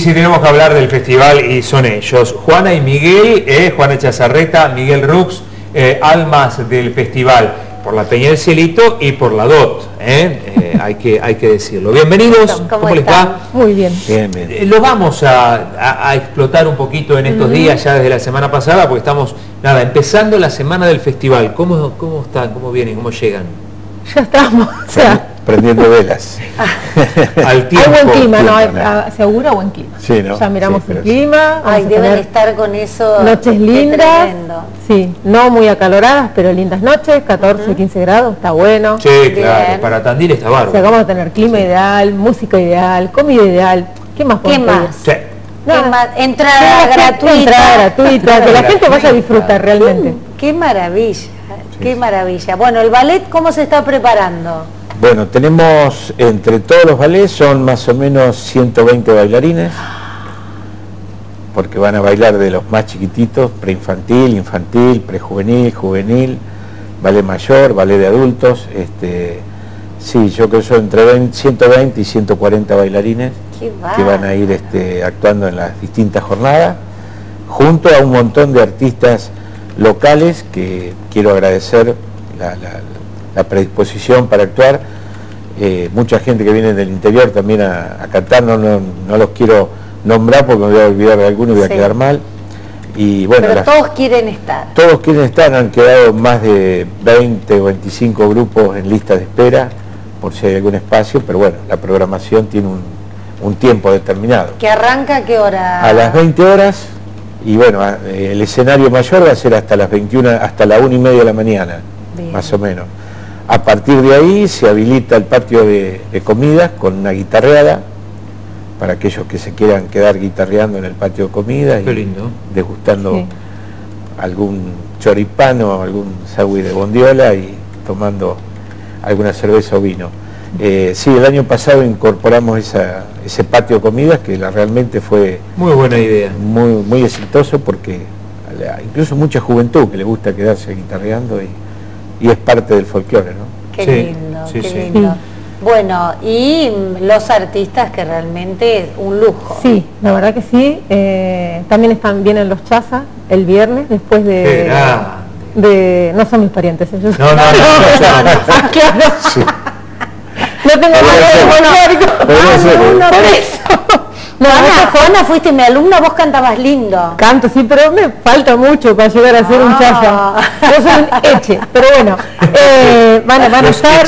Sí, tenemos que hablar del festival y son ellos. Juana y Miguel, eh, Juana Chazarreta, Miguel Rux, eh, almas del festival, por la Peña del Cielito y por la DOT, eh, hay, que, hay que decirlo. Bienvenidos, ¿Cómo ¿cómo, les va? Muy bien. Bien, bien. Lo vamos a, a- a explotar un poquito en estos días, ya desde la semana pasada, porque estamos, nada, empezando la semana del festival. ¿Cómo, cómo están? ¿Cómo vienen? ¿Cómo llegan? Ya estamos. O sea, Prendiendo velas. Al hay tiempo. buen clima, ¿no? Hay, tiempo, ¿no? ah, seguro buen clima. Sí, ¿no? Ya miramos Sí, el clima. Ay, deben estar con eso. Noches lindas. Sí, no muy acaloradas, pero lindas noches, 14, 15 grados, está bueno. Sí, claro, Bien. para Tandil está O sea, bárbaro. vamos a tener clima ideal, música ideal, comida ideal. ¿Qué más ¿Qué podemos pedir? más? Sí. ¿Qué? Que Entrada gratuita. Entrada gratuita, que la gente vaya a disfrutar realmente. Qué maravilla, qué maravilla. Bueno, el ballet, ¿cómo se está preparando? Bueno, tenemos entre todos los ballets son más o menos 120 bailarines, porque van a bailar de los más chiquititos, preinfantil, infantil, prejuvenil, juvenil, ballet mayor, ballet de adultos. Este, sí, yo creo que son entre 20 120 y 140 bailarines que van a ir este, actuando en las distintas jornadas, junto a un montón de artistas locales que quiero agradecer la, la- la predisposición para actuar. Eh, mucha gente que viene del interior también a, a cantar, no, no, no los quiero nombrar porque me voy a olvidar de alguno y voy a quedar mal. Y bueno, Pero las- todos quieren estar. todos quieren estar, han quedado más de 20 o 25 grupos en lista de espera, por si hay algún espacio, pero bueno, la programación tiene un, un tiempo determinado. ¿Que arranca a qué hora? A las 20 horas, y bueno, eh, el escenario mayor va a ser hasta las 21, hasta la 1 y media de la mañana, Bien. más o menos. A partir de ahí se habilita el patio de, de comidas con una guitarreada, para aquellos que se quieran quedar guitarreando en el patio de comidas Qué y lindo. degustando Sí. algún choripano o algún sagui de bondiola y tomando alguna cerveza o vino. Eh, sí, el año pasado incorporamos esa- ese patio de comidas que la, realmente fue Muy buena idea. muy, muy exitoso porque la- incluso mucha juventud que le gusta quedarse guitarreando y, y es parte del folclore, ¿no? Qué Sí, lindo, sí, qué sí. lindo. Bueno, y los artistas que realmente es un lujo. Sí, la verdad que sí. Eh, también están vienen los Chaza el viernes después de, no son mis parientes ellos. No, no, no, no, no. Ah, claro. No tengo ser. de ser, ¿eh? no, Por por eso. No, No, Ana. Juana, fuiste mi alumna, vos cantabas lindo. Canto, sí, pero me falta mucho para llegar a ser un Ah. chaza. Yo soy un eche, pero bueno, eh, van, a- van a Los estar.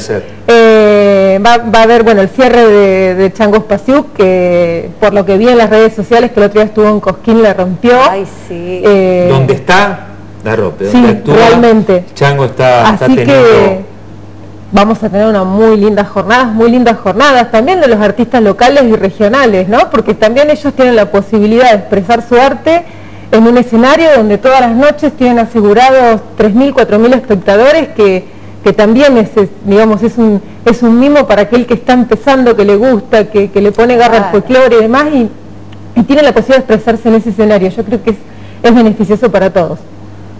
ser. Eh, va, va a haber bueno el cierre de, de Changos Pasiuk, que por lo que vi en las redes sociales que el otro día estuvo en Cosquín le rompió. Ay, sí. Eh, ¿Dónde está? La rope. sí, ¿Dónde actúa? realmente. Chango está, está Así teniendo... que vamos a tener unas muy lindas jornadas, muy lindas jornadas también de los artistas locales y regionales, ¿no? Porque también ellos tienen la posibilidad de expresar su arte en un escenario donde todas las noches tienen asegurados 3.000, 4.000 espectadores que, que también es, es, digamos, es un, es un mimo para aquel que está empezando, que le gusta, que, que le pone garra al folclore y demás y, y tiene la posibilidad de expresarse en ese escenario. Yo creo que es, es beneficioso para todos.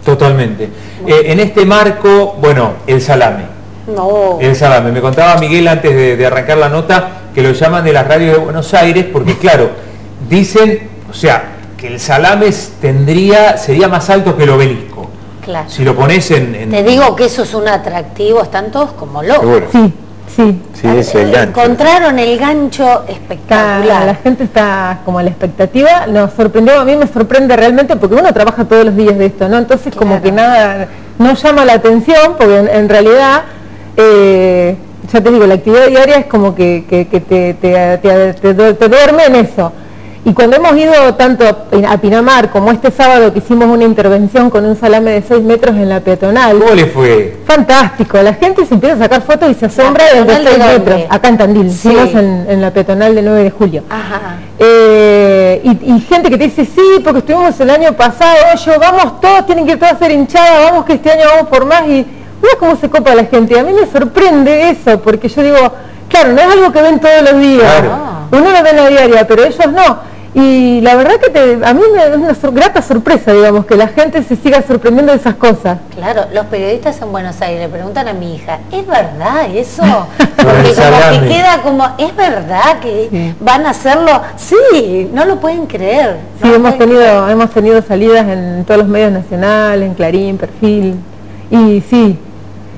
Totalmente. Eh, en este marco, bueno, el salame. No. El salame. Me contaba Miguel antes de, de arrancar la nota que lo llaman de las radios de Buenos Aires porque, claro, dicen, o sea, que el salame tendría, sería más alto que el obelisco. Claro. Si lo pones en... en- Te digo que eso es un atractivo, están todos como locos. Seguro. Sí, sí. Sí, ese es el gancho. Encontraron el gancho Está- espectacular. la gente está como a la expectativa, nos sorprendió, a mí me sorprende realmente porque uno trabaja todos los días de esto, ¿no? Entonces como que nada, no llama la atención porque en, en realidad, eh, ya te digo, la actividad diaria es como que, que- que te, te- te- te du- te duerme en eso. Y cuando hemos ido tanto a Pinamar como este sábado que hicimos una intervención con un salame de 6 metros en la peatonal, ¿Cómo le fue? Fantástico, la gente se empieza a sacar fotos y se asombra ¿La desde peatonal de 6 dónde? metros, acá en Tandil, Sí. hicimos en, en la peatonal del 9 de julio. Ajá. Eh, y, y gente que te dice, sí, porque estuvimos el año pasado, oye, vamos todos, tienen que ir todos a ser hinchadas, vamos que este año vamos por más y mira cómo se copa la gente. A mí me sorprende eso, porque yo digo, claro, no es algo que ven todos los días, Claro. uno lo ve en la diaria, pero ellos no. Y la verdad que te- a mí me es una sor- grata sorpresa, digamos, que la gente se siga sorprendiendo de esas cosas. Claro, los periodistas en Buenos Aires le preguntan a mi hija, ¿es verdad eso? Porque como que queda como, ¿es verdad que Sí. van a hacerlo? Sí, no lo pueden creer. Sí, no lo hemos creer. tenido, hemos tenido salidas en todos los medios nacionales, en Clarín, Perfil, y sí,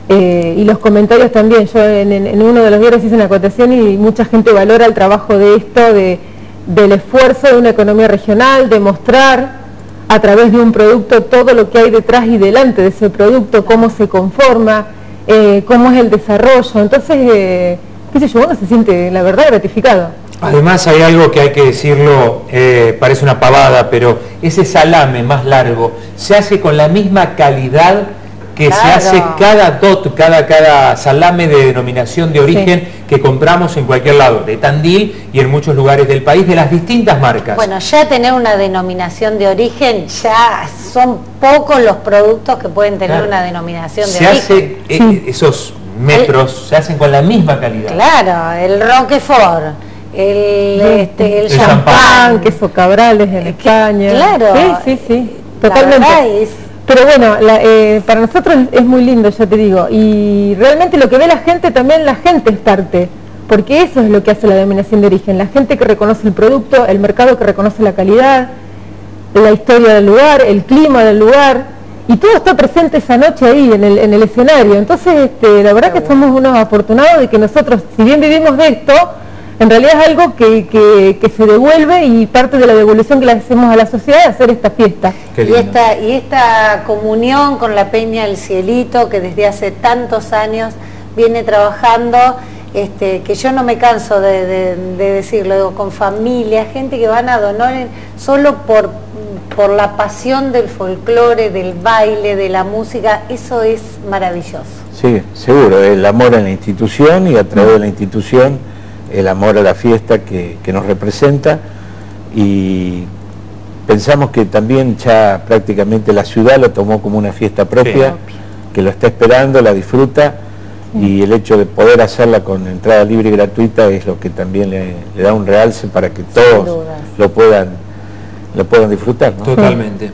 eh, y los comentarios también. Yo en, uno de los diarios hice una acotación y mucha gente valora el trabajo de esto, de, del esfuerzo de una economía regional, de mostrar a través de un producto todo lo que hay detrás y delante de ese producto, cómo se conforma, eh, cómo es el desarrollo. Entonces, eh, qué sé yo, uno se siente, la verdad, gratificado. Además hay algo que hay que decirlo, parece una pavada, pero ese salame más largo se hace con la misma calidad que se hace cada dot, cada, cada salame de denominación de origen que compramos en cualquier lado, de Tandil y en muchos lugares del país, de las distintas marcas. Bueno, ya tener una denominación de origen, ya son pocos los productos que pueden tener Claro. una denominación de se origen. hace, eh, esos metros se hacen con la misma calidad. Claro, el Roquefort, el, este, el El champán. Pan, champán. queso cabrales en España. claro. Sí, sí, sí, La totalmente. Pero bueno, la- eh, para nosotros es muy lindo, ya te digo, y realmente lo que ve la gente, también la gente es parte, porque eso es lo que hace la denominación de origen, la gente que reconoce el producto, el mercado que reconoce la calidad, la historia del lugar, el clima del lugar, y todo está presente esa noche ahí en el, en el escenario. Entonces, este, la verdad que somos unos afortunados de que nosotros, si bien vivimos de esto, en realidad es algo que, que- que se devuelve y parte de la devolución que le hacemos a la sociedad es hacer esta fiesta. Y esta, y esta comunión con la Peña del Cielito, que desde hace tantos años viene trabajando, este, que yo no me canso de, de- de decirlo, digo, con familia, gente que van a donar en- solo por, por la pasión del folclore, del baile, de la música, eso es maravilloso. Sí, seguro, el amor a la institución y a través de la institución el amor a la fiesta que, que nos representa y pensamos que también ya prácticamente la ciudad lo tomó como una fiesta propia, que lo está esperando, la disfruta y el hecho de poder hacerla con entrada libre y gratuita es lo que también le, le da un realce para que todos lo puedan, lo puedan disfrutar. ¿no? Totalmente.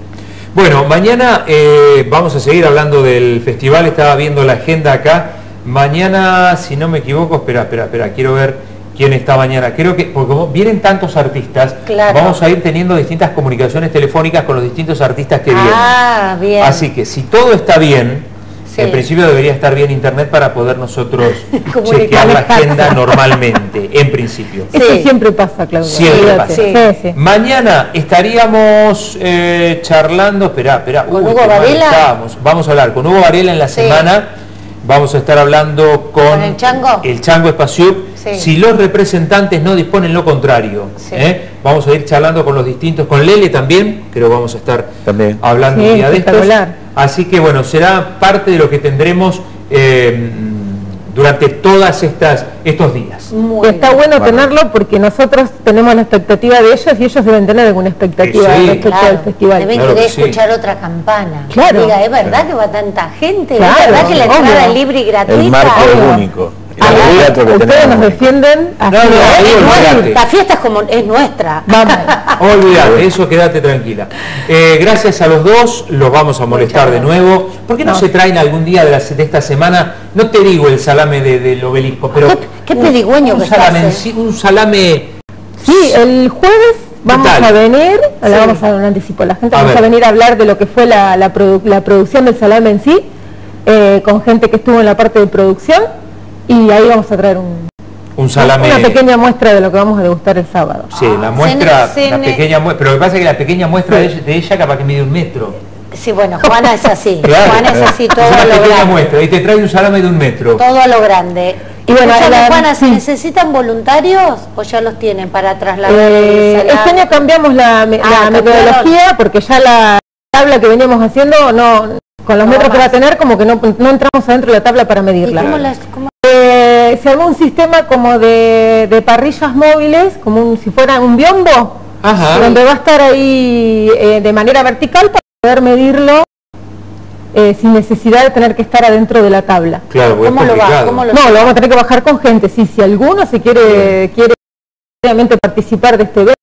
Bueno, mañana eh, vamos a seguir hablando del festival, estaba viendo la agenda acá. Mañana, si no me equivoco, espera, espera, espera, quiero ver quién está mañana. Creo que, porque como vienen tantos artistas, Claro. vamos a ir teniendo distintas comunicaciones telefónicas con los distintos artistas que vienen. Ah, bien. Así que si todo está bien, Sí. en principio debería estar bien internet para poder nosotros chequear la agenda normalmente, en principio. Eso Sí. siempre pasa, Claudia. Siempre pasa. Sí, sí. Mañana estaríamos eh, charlando, espera, espera, ¿Con uy, Hugo Varela? estábamos. Vamos a hablar con Hugo Varela en la Sí. semana. Vamos a estar hablando con, ¿Con el Chango? el Chango Espaciup. Sí. Si los representantes no disponen lo contrario, Sí. ¿eh? vamos a ir charlando con los distintos, con Lele también, creo que vamos a estar También. hablando Sí, un día de estos. Así que bueno, será parte de lo que tendremos eh, durante todas estas estos días. Muy Está bien. bueno tenerlo porque nosotros tenemos la expectativa de ellos y ellos deben tener alguna expectativa Sí, respecto Claro, al festival. deben Claro querer sí. escuchar otra campana. Claro. Diga, ¿es verdad que va tanta gente? Claro, ¿Es verdad que la entrada es libre y gratuita? El marco es único. Ustedes tenemos nos defienden. No, no. La fiesta es como es nuestra. Vamos. Olvídate, eso quédate tranquila. Eh, gracias a los dos, los vamos a molestar de nuevo. ¿Por qué no, No. se traen algún día de, la- de esta semana? No te digo el salame de- del obelisco, pero. ¿Qué- qué pedigüeño un, que salame, estás, eh? sí- un salame. Sí, el jueves vamos a venir, Sí. vamos a un anticipo la gente, A vamos a venir a hablar de lo que fue la, la produ- la producción del salame en sí, eh, con gente que estuvo en la parte de producción y ahí vamos a traer un- Un salame. una pequeña muestra de lo que vamos a degustar el sábado. Sí, la muestra, Cene- la cene- pequeña muestra. Pero lo que pasa es que la pequeña muestra de, ella, de ella capaz que mide un metro. Sí, bueno, Juana es así. Claro. Juana es así, todo Es a una lo pequeña grande. muestra y te trae un salame de un metro. Todo a lo grande. Y bueno, la- Juana, ¿se sí. necesitan voluntarios o ya los tienen para trasladar Eh, este año cambiamos la, Ah, la cambiaron. metodología porque ya la tabla que veníamos haciendo no con los No metros va que va a más. tener como que no, no entramos adentro de la tabla para ¿Y medirla. cómo las- cómo- Eh, se armó un sistema como de, de parrillas móviles, como un- si fuera un biombo, Ajá. donde va a estar ahí eh, de manera vertical para poder medirlo eh, sin necesidad de tener que estar adentro de la tabla. Claro, ¿Cómo lo va? complicado. ¿Cómo lo- No, lo vamos a tener que bajar con gente. Sí, si alguno se quiere, quiere obviamente participar de este evento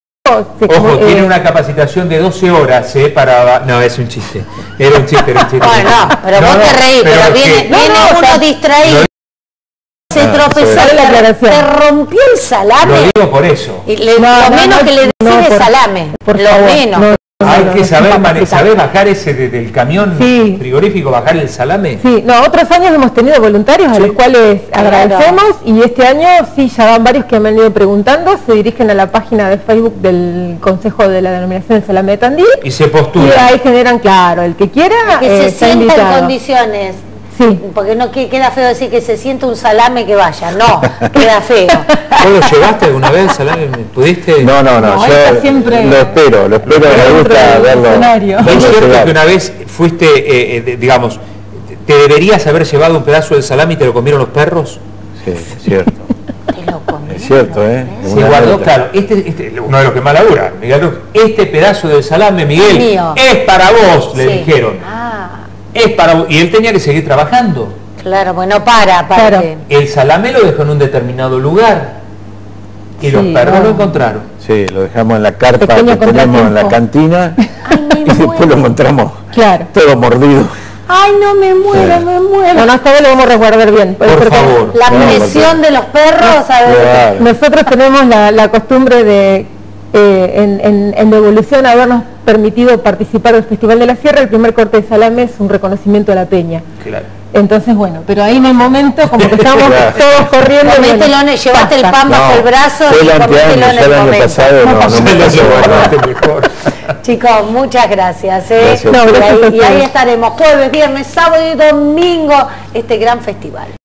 se Ojo, tiene eh, una capacitación de 12 horas ¿eh? para... No, es un chiste. Era un chiste, era un chiste. Bueno, no, pero No, vos no, te reís, pero, viene, viene No, no, o uno sea, distraído, se Ah, tropezó, la te, rompió el Lo salame. digo por eso. Y le- No, lo no, menos no, que le decís salame. por lo favor, menos. Hay que saber, ¿sabés bajar ese de- del camión Sí. frigorífico, bajar el salame? Sí, no, otros años hemos tenido voluntarios a los cuales Claro. agradecemos y este año sí, ya van varios que me han ido preguntando, se dirigen a la página de Facebook del Consejo de la Denominación de Salame de Tandil Y se y postula. ahí generan, claro, el que quiera Que eh, se está sienta en condiciones. Sí. Porque no que- queda feo decir que se sienta un salame que vaya. No, queda feo. ¿Vos lo llevaste alguna vez, salame? ¿Pudiste? No, no, no, No, yo siempre- lo espero, lo espero, me gusta del verlo. escenario. ¿No es cierto que una vez fuiste, eh, eh, digamos, te deberías haber llevado un pedazo de salame y te lo comieron los perros? Sí, es cierto, es cierto, ¿eh? Se Una guardó, claro, este, este- uno de los que más labura, Miguel este pedazo de salame, Miguel, Mío. es para vos, le Sí. dijeron. Ah, Es para. Y él tenía que seguir trabajando. claro, bueno, para, para. Claro. que- El salame lo dejó en un determinado lugar. Y los perros lo encontraron. Sí, lo dejamos en la carpa Pequeño que tenemos en la cantina Ay, y después muero. lo encontramos Claro. todo mordido. Ay, no me muero, Sí. me muero. Bueno, esta vez lo vamos a resguardar bien. Por porque favor. La No, presión de los perros, a ver. Claro. Nosotros tenemos la, la costumbre de, eh, en, en- en devolución, habernos permitido participar del Festival de la Sierra. El primer corte de salame es un reconocimiento a la peña. Claro. Entonces, bueno, pero ahí en el momento, como que estábamos Claro. todos corriendo. bueno, llevaste el pan bajo el brazo y el el año momento. pasado no, no me pasó mejor. Chicos, muchas gracias. ¿eh? Gracias. No, y, gracias ahí, y ahí ustedes. estaremos jueves, viernes, sábado y domingo este gran festival.